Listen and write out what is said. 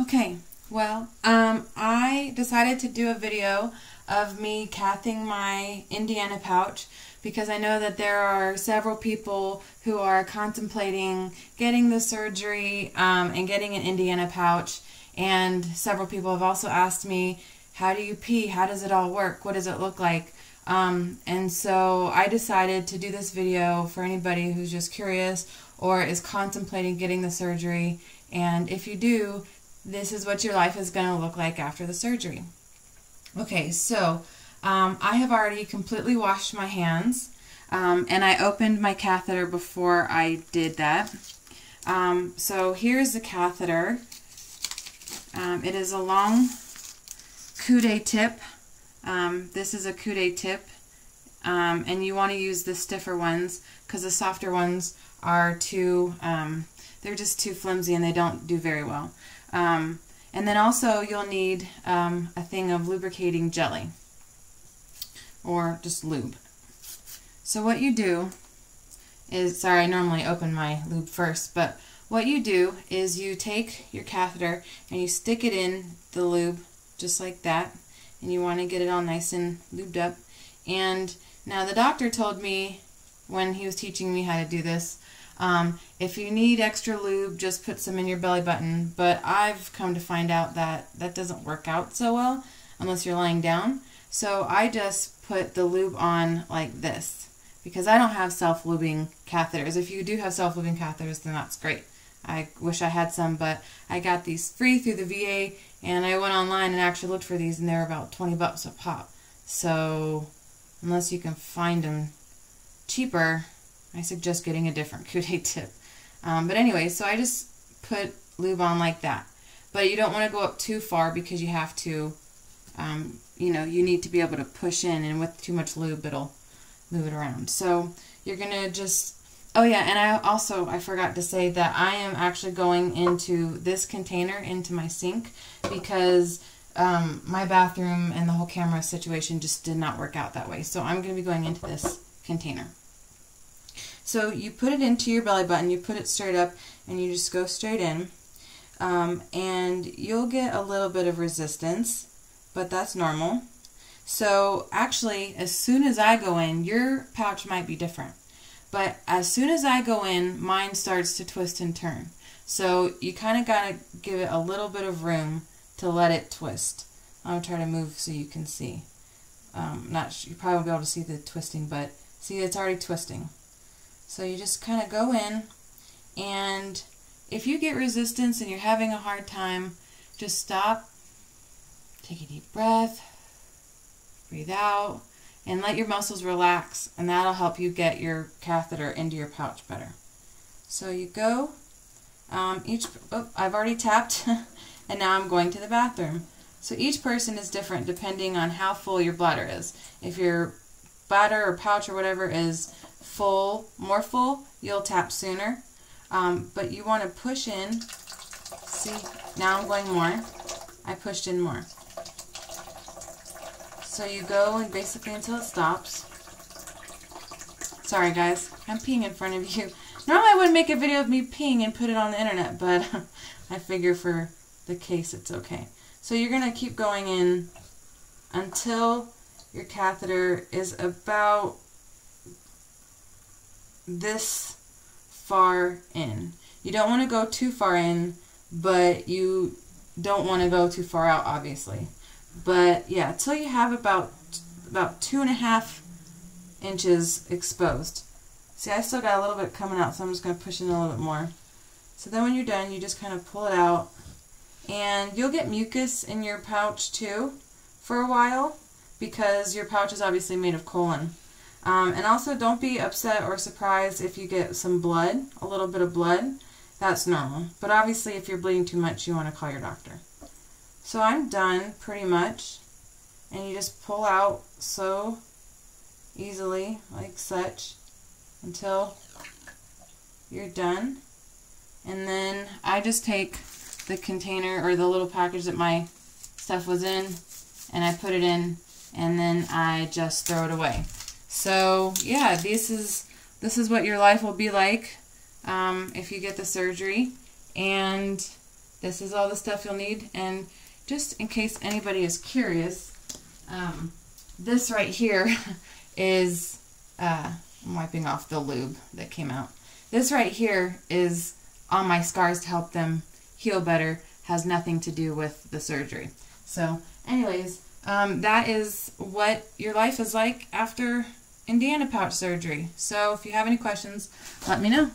Okay, well, um, I decided to do a video of me cathing my Indiana pouch because I know that there are several people who are contemplating getting the surgery um, and getting an Indiana pouch. And several people have also asked me how do you pee? How does it all work? What does it look like? Um, and so I decided to do this video for anybody who's just curious or is contemplating getting the surgery. And if you do this is what your life is going to look like after the surgery. Okay, so um, I have already completely washed my hands um, and I opened my catheter before I did that. Um, so here's the catheter. Um, it is a long Coude tip. Um, this is a Coude tip um, and you want to use the stiffer ones because the softer ones are too, they're just too flimsy and they don't do very well. Um, and then also you'll need um, a thing of lubricating jelly or just lube. So what you do is, sorry I normally open my lube first, but what you do is you take your catheter and you stick it in the lube just like that and you want to get it all nice and lubed up. And now the doctor told me when he was teaching me how to do this um, if you need extra lube, just put some in your belly button. But I've come to find out that that doesn't work out so well unless you're lying down. So I just put the lube on like this because I don't have self-lubing catheters. If you do have self-lubing catheters, then that's great. I wish I had some, but I got these free through the VA, and I went online and actually looked for these, and they're about 20 bucks a pop. So unless you can find them cheaper, I suggest getting a different Coude tip. Um, but anyway, so I just put lube on like that. But you don't want to go up too far because you have to, um, you know, you need to be able to push in and with too much lube it'll move it around. So you're going to just, oh yeah, and I also, I forgot to say that I am actually going into this container into my sink because um, my bathroom and the whole camera situation just did not work out that way. So I'm going to be going into this container. So you put it into your belly button, you put it straight up, and you just go straight in. Um, and you'll get a little bit of resistance, but that's normal. So actually, as soon as I go in, your pouch might be different. But as soon as I go in, mine starts to twist and turn. So you kind of got to give it a little bit of room to let it twist. I'll try to move so you can see. Um, not you probably won't be able to see the twisting, but see it's already twisting. So you just kind of go in and if you get resistance and you're having a hard time, just stop, take a deep breath, breathe out, and let your muscles relax, and that'll help you get your catheter into your pouch better. So you go, um, each, oh, I've already tapped, and now I'm going to the bathroom. So each person is different depending on how full your bladder is. If your bladder or pouch or whatever is full, more full, you'll tap sooner. Um, but you want to push in. See, now I'm going more. I pushed in more. So you go and basically until it stops. Sorry guys, I'm peeing in front of you. Normally I would make a video of me peeing and put it on the internet, but I figure for the case it's okay. So you're going to keep going in until your catheter is about this far in. You don't want to go too far in, but you don't want to go too far out, obviously. But yeah, until you have about about two and a half inches exposed. See, I still got a little bit coming out, so I'm just going to push in a little bit more. So then when you're done, you just kind of pull it out. And you'll get mucus in your pouch too for a while because your pouch is obviously made of colon. Um, and also don't be upset or surprised if you get some blood, a little bit of blood. That's normal. But obviously if you're bleeding too much, you want to call your doctor. So I'm done pretty much. And you just pull out so easily, like such, until you're done. And then I just take the container or the little package that my stuff was in and I put it in and then I just throw it away. So yeah, this is this is what your life will be like um, if you get the surgery. And this is all the stuff you'll need. And just in case anybody is curious, um, this right here is, uh, I'm wiping off the lube that came out. This right here is on my scars to help them heal better. Has nothing to do with the surgery. So anyways, um, that is what your life is like after Indiana pouch surgery. So if you have any questions, let me know.